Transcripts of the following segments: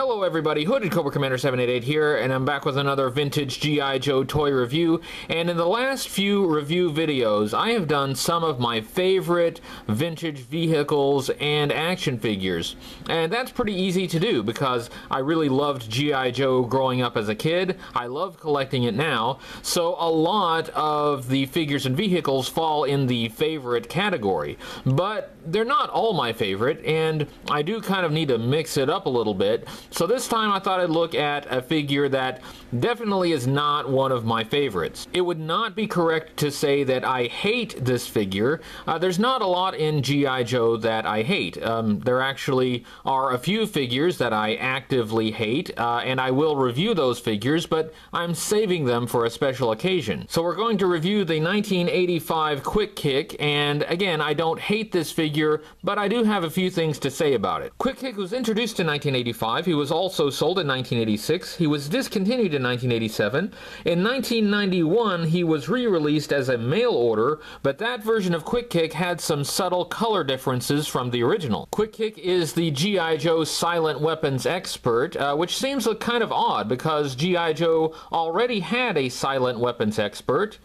Hello everybody, Hooded Cobra Commander 788 here, and I'm back with another vintage G.I. Joe toy review. And in the last few review videos, I have done some of my favorite vintage vehicles and action figures. And that's pretty easy to do because I really loved G.I. Joe growing up as a kid. I love collecting it now. So a lot of the figures and vehicles fall in the favorite category. But they're not all my favorite, and I do kind of need to mix it up a little bit. So this time I thought I'd look at a figure that definitely is not one of my favorites. It would not be correct to say that I hate this figure. Uh, there's not a lot in G.I. Joe that I hate. Um, there actually are a few figures that I actively hate, uh, and I will review those figures, but I'm saving them for a special occasion. So we're going to review the 1985 Quick Kick, and again, I don't hate this figure, but I do have a few things to say about it. Quick Kick was introduced in 1985. He was also sold in 1986. He was discontinued in 1987. In 1991, he was re-released as a mail order, but that version of Quick Kick had some subtle color differences from the original. Quick Kick is the G.I. Joe silent weapons expert, uh, which seems kind of odd because G.I. Joe already had a silent weapons expert.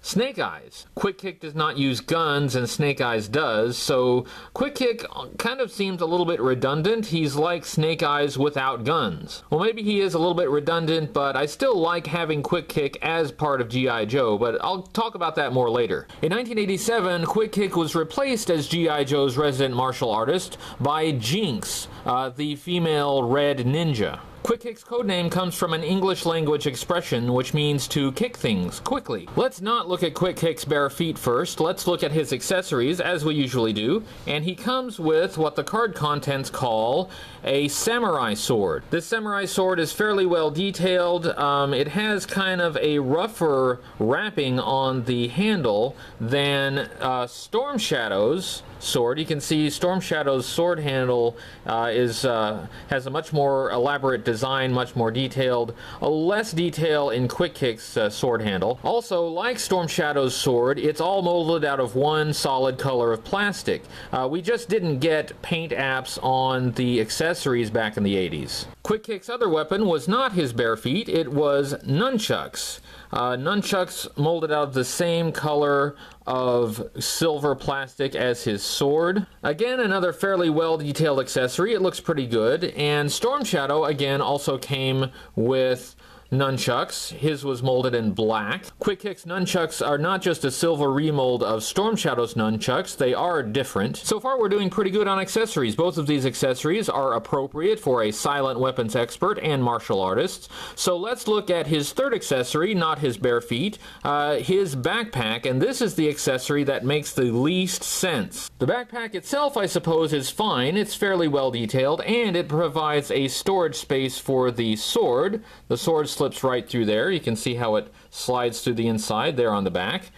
Snake Eyes. Quick Kick does not use guns and Snake Eyes does, so Quick Kick kind of seems a little bit redundant. He's like Snake Eyes without guns. Well, maybe he is a little bit redundant, but I still like having Quick Kick as part of G.I. Joe, but I'll talk about that more later. In 1987, Quick Kick was replaced as G.I. Joe's resident martial artist by Jinx, uh, the female red ninja. Quick Kick's codename comes from an English language expression which means to kick things quickly. Let's not look at Quick Kick's bare feet first, let's look at his accessories as we usually do, and he comes with what the card contents call a samurai sword. This samurai sword is fairly well detailed, um, it has kind of a rougher wrapping on the handle than uh, Storm Shadow's sword. You can see Storm Shadow's sword handle uh, is uh, has a much more elaborate design, much more detailed, a less detail in Quick Kick's uh, sword handle. Also, like Storm Shadow's sword, it's all molded out of one solid color of plastic. Uh, we just didn't get paint apps on the accessories back in the 80s. Quick Kick's other weapon was not his bare feet, it was nunchucks. Uh, nunchucks molded out of the same color of silver plastic as his sword. Again, another fairly well detailed accessory. It looks pretty good. And Storm Shadow, again, also came with nunchucks. His was molded in black. Quick Kick's nunchucks are not just a silver remold of Storm Shadow's nunchucks, they are different. So far we're doing pretty good on accessories. Both of these accessories are appropriate for a silent weapons expert and martial artist. So let's look at his third accessory, not his bare feet, uh, his backpack, and this is the accessory that makes the least sense. The backpack itself, I suppose, is fine. It's fairly well detailed, and it provides a storage space for the sword. The sword slips right through there. You can see how it slides through the inside there on the back.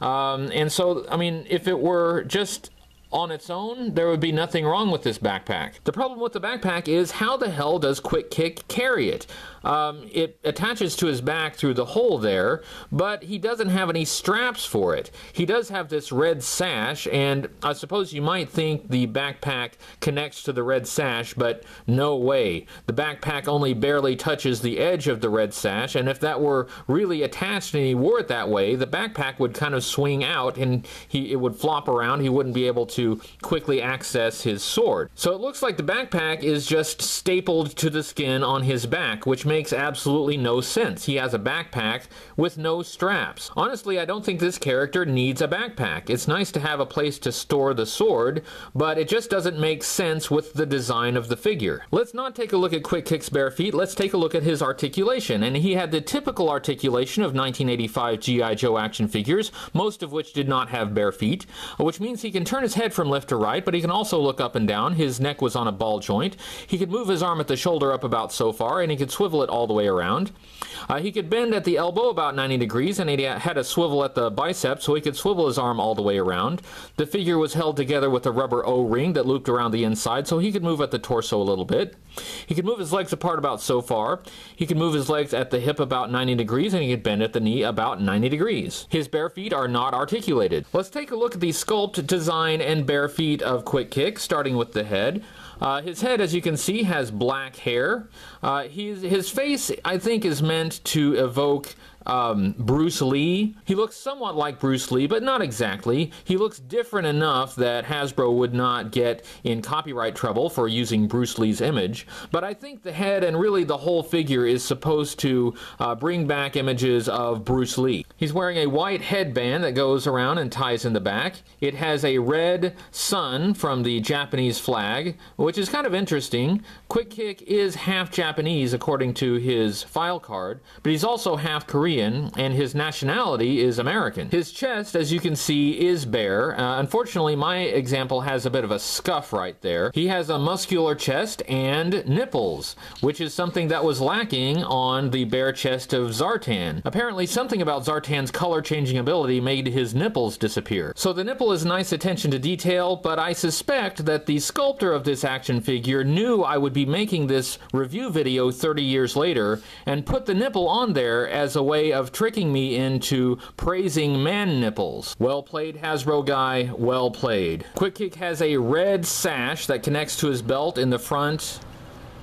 Um, and so, I mean, if it were just on its own, there would be nothing wrong with this backpack. The problem with the backpack is how the hell does Quick Kick carry it? Um, it attaches to his back through the hole there, but he doesn't have any straps for it. He does have this red sash, and I suppose you might think the backpack connects to the red sash, but no way. The backpack only barely touches the edge of the red sash, and if that were really attached and he wore it that way, the backpack would kind of swing out and he, it would flop around. He wouldn't be able to quickly access his sword. So it looks like the backpack is just stapled to the skin on his back, which makes absolutely no sense. He has a backpack with no straps. Honestly, I don't think this character needs a backpack. It's nice to have a place to store the sword, but it just doesn't make sense with the design of the figure. Let's not take a look at Quick Kick's bare feet, let's take a look at his articulation. And he had the typical articulation of 1985 G.I. Joe action figures, most of which did not have bare feet, which means he can turn his head from left to right, but he can also look up and down. His neck was on a ball joint. He could move his arm at the shoulder up about so far, and he could swivel it it all the way around. Uh, he could bend at the elbow about 90 degrees, and he had a swivel at the bicep, so he could swivel his arm all the way around. The figure was held together with a rubber O-ring that looped around the inside, so he could move at the torso a little bit. He could move his legs apart about so far. He could move his legs at the hip about 90 degrees, and he could bend at the knee about 90 degrees. His bare feet are not articulated. Let's take a look at the sculpt, design, and bare feet of Quick Kick, starting with the head. Uh, his head, as you can see, has black hair. Uh, his face, I think, is meant to evoke um, Bruce Lee. He looks somewhat like Bruce Lee, but not exactly. He looks different enough that Hasbro would not get in copyright trouble for using Bruce Lee's image. But I think the head and really the whole figure is supposed to uh, bring back images of Bruce Lee. He's wearing a white headband that goes around and ties in the back. It has a red sun from the Japanese flag, which is kind of interesting. Quick Kick is half Japanese according to his file card, but he's also half Korean And his nationality is American. His chest, as you can see, is bare. Uh, unfortunately, my example has a bit of a scuff right there. He has a muscular chest and nipples, which is something that was lacking on the bare chest of Zartan. Apparently, something about Zartan's color changing ability made his nipples disappear. So the nipple is nice attention to detail, but I suspect that the sculptor of this action figure knew I would be making this review video 30 years later and put the nipple on there as a way way of tricking me into praising man nipples. Well played, Hasbro guy, well played. Quick Kick has a red sash that connects to his belt in the front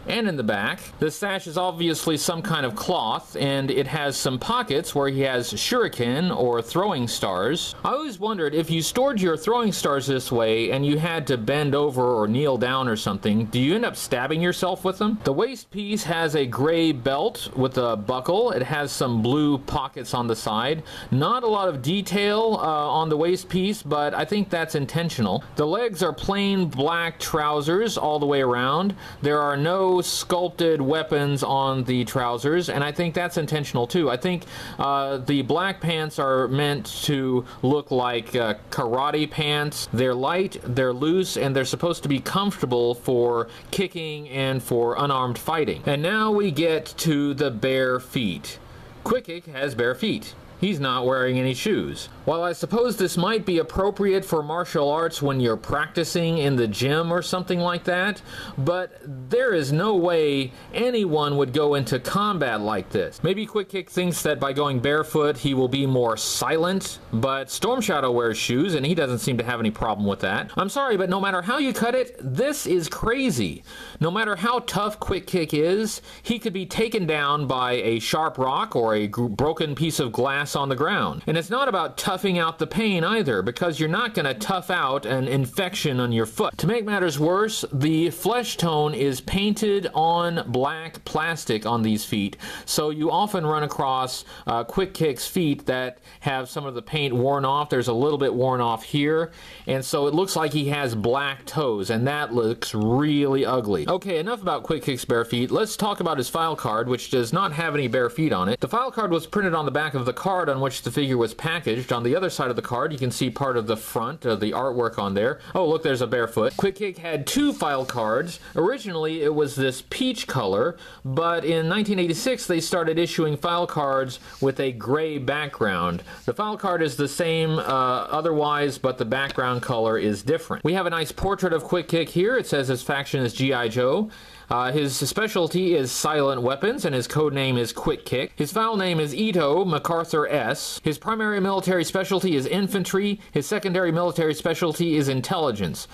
and in the back. The sash is obviously some kind of cloth, and it has some pockets where he has shuriken or throwing stars. I always wondered if you stored your throwing stars this way and you had to bend over or kneel down or something, do you end up stabbing yourself with them? The waist piece has a gray belt with a buckle. It has some blue pockets on the side. Not a lot of detail uh, on the waist piece, but I think that's intentional. The legs are plain black trousers all the way around. There are no sculpted weapons on the trousers, and I think that's intentional too. I think uh, the black pants are meant to look like uh, karate pants. They're light, they're loose, and they're supposed to be comfortable for kicking and for unarmed fighting. And now we get to the bare feet. Quick Kick has bare feet. He's not wearing any shoes. While I suppose this might be appropriate for martial arts when you're practicing in the gym or something like that, but there is no way anyone would go into combat like this. Maybe Quick Kick thinks that by going barefoot he will be more silent, but Storm Shadow wears shoes and he doesn't seem to have any problem with that. I'm sorry, but no matter how you cut it, this is crazy. No matter how tough Quick Kick is, he could be taken down by a sharp rock or a broken piece of glass on the ground. And it's not about tough toughing out the pain either, because you're not going to tough out an infection on your foot. To make matters worse, the flesh tone is painted on black plastic on these feet, so you often run across uh, Quick Kick's feet that have some of the paint worn off. There's a little bit worn off here, and so it looks like he has black toes, and that looks really ugly. Okay, enough about Quick Kick's bare feet. Let's talk about his file card, which does not have any bare feet on it. The file card was printed on the back of the card on which the figure was packaged. On the other side of the card, you can see part of the front of the artwork on there. Oh, look, there's a barefoot. Quick Kick had two file cards. Originally, it was this peach color, but in 1986, they started issuing file cards with a gray background. The file card is the same uh, otherwise, but the background color is different. We have a nice portrait of Quick Kick here. It says his faction is G.I. Joe. Uh, his specialty is silent weapons, and his code name is Quick Kick. His file name is Ito MacArthur S. His primary military specialty is infantry. His secondary military specialty is intelligence.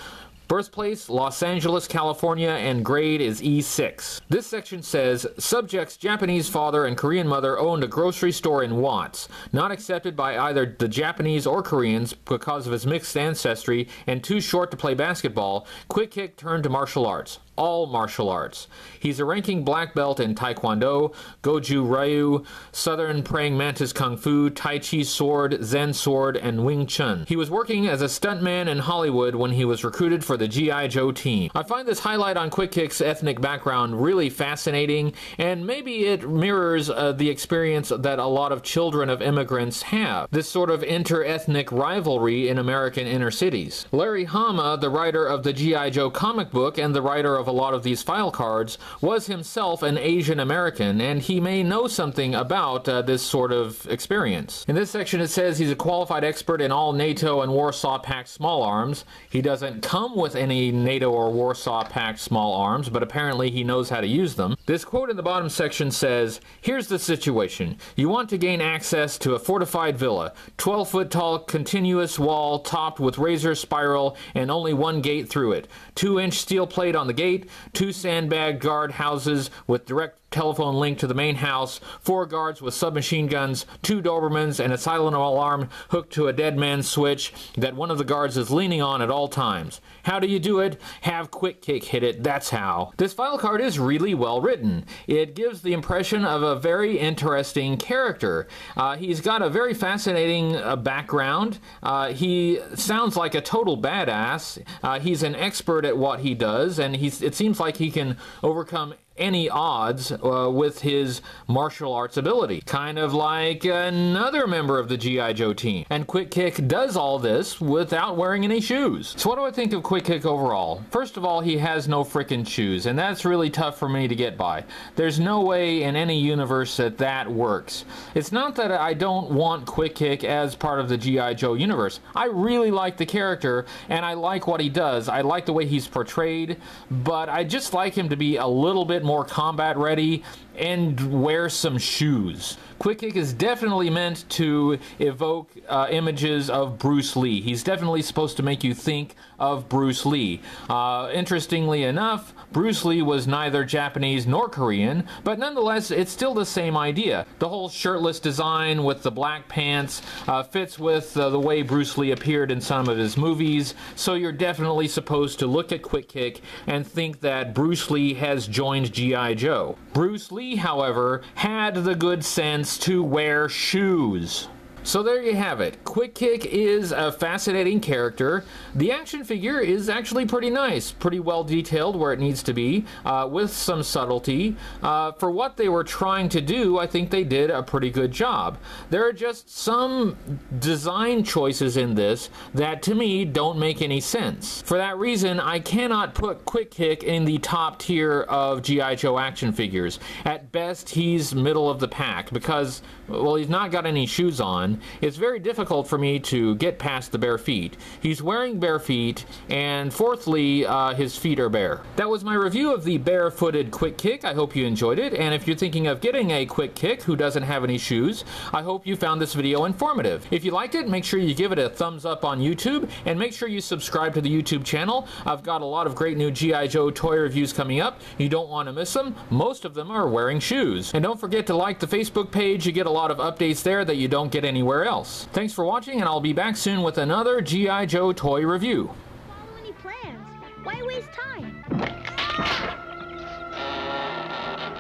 Birthplace, Los Angeles, California, and grade is E6. This section says, subject's Japanese father and Korean mother owned a grocery store in Watts, not accepted by either the Japanese or Koreans because of his mixed ancestry and too short to play basketball, Quick Kick turned to martial arts all martial arts. He's a ranking black belt in Taekwondo, Goju Ryu, Southern Praying Mantis Kung Fu, Tai Chi Sword, Zen Sword, and Wing Chun. He was working as a stuntman in Hollywood when he was recruited for the G.I. Joe team. I find this highlight on Quick Kick's ethnic background really fascinating, and maybe it mirrors uh, the experience that a lot of children of immigrants have. This sort of inter-ethnic rivalry in American inner cities. Larry Hama, the writer of the G.I. Joe comic book and the writer of a lot of these file cards was himself an Asian American, and he may know something about uh, this sort of experience. In this section, it says he's a qualified expert in all NATO and Warsaw Pact small arms. He doesn't come with any NATO or Warsaw Pact small arms, but apparently he knows how to use them. This quote in the bottom section says, Here's the situation. You want to gain access to a fortified villa, 12 foot tall continuous wall topped with razor spiral and only one gate through it, 2 inch steel plate on the gate, two sandbag guard houses with direct telephone link to the main house, four guards with submachine guns, two Dobermans, and a silent alarm hooked to a dead man's switch that one of the guards is leaning on at all times. How do you do it? Have Quick Kick hit it, that's how. This file card is really well written. It gives the impression of a very interesting character. Uh, he's got a very fascinating uh, background. Uh, he sounds like a total badass. Uh, he's an expert at what he does, and he's, it seems like he can overcome any odds uh, with his martial arts ability, kind of like another member of the G.I. Joe team. And Quick Kick does all this without wearing any shoes. So what do I think of Quick Kick overall? First of all, he has no frickin' shoes, and that's really tough for me to get by. There's no way in any universe that that works. It's not that I don't want Quick Kick as part of the G.I. Joe universe. I really like the character, and I like what he does. I like the way he's portrayed, but I just like him to be a little bit more combat ready and wear some shoes. Quick Kick is definitely meant to evoke uh, images of Bruce Lee. He's definitely supposed to make you think of Bruce Lee. Uh, interestingly enough, Bruce Lee was neither Japanese nor Korean, but nonetheless, it's still the same idea. The whole shirtless design with the black pants uh, fits with uh, the way Bruce Lee appeared in some of his movies, so you're definitely supposed to look at Quick Kick and think that Bruce Lee has joined G.I. Joe. Bruce Lee, however, had the good sense to wear shoes. So there you have it. Quick Kick is a fascinating character. The action figure is actually pretty nice, pretty well detailed where it needs to be, uh, with some subtlety. Uh, for what they were trying to do, I think they did a pretty good job. There are just some design choices in this that to me don't make any sense. For that reason, I cannot put Quick Kick in the top tier of G.I. Joe action figures. At best, he's middle of the pack because, well, he's not got any shoes on it's very difficult for me to get past the bare feet. He's wearing bare feet, and fourthly, uh, his feet are bare. That was my review of the barefooted Quick Kick. I hope you enjoyed it, and if you're thinking of getting a Quick Kick who doesn't have any shoes, I hope you found this video informative. If you liked it, make sure you give it a thumbs up on YouTube, and make sure you subscribe to the YouTube channel. I've got a lot of great new G.I. Joe toy reviews coming up. You don't want to miss them. Most of them are wearing shoes. And don't forget to like the Facebook page. You get a lot of updates there that you don't get anywhere else. Thanks for watching, and I'll be back soon with another G.I. Joe toy review. Follow any plans? Why waste time?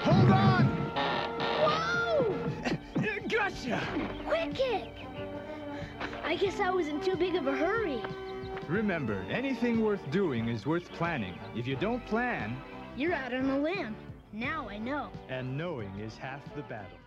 Hold on! Whoa! Gotcha! Quick kick! I guess I was in too big of a hurry. Remember, anything worth doing is worth planning. If you don't plan, You're out on a limb. Now I know. and knowing is half the battle.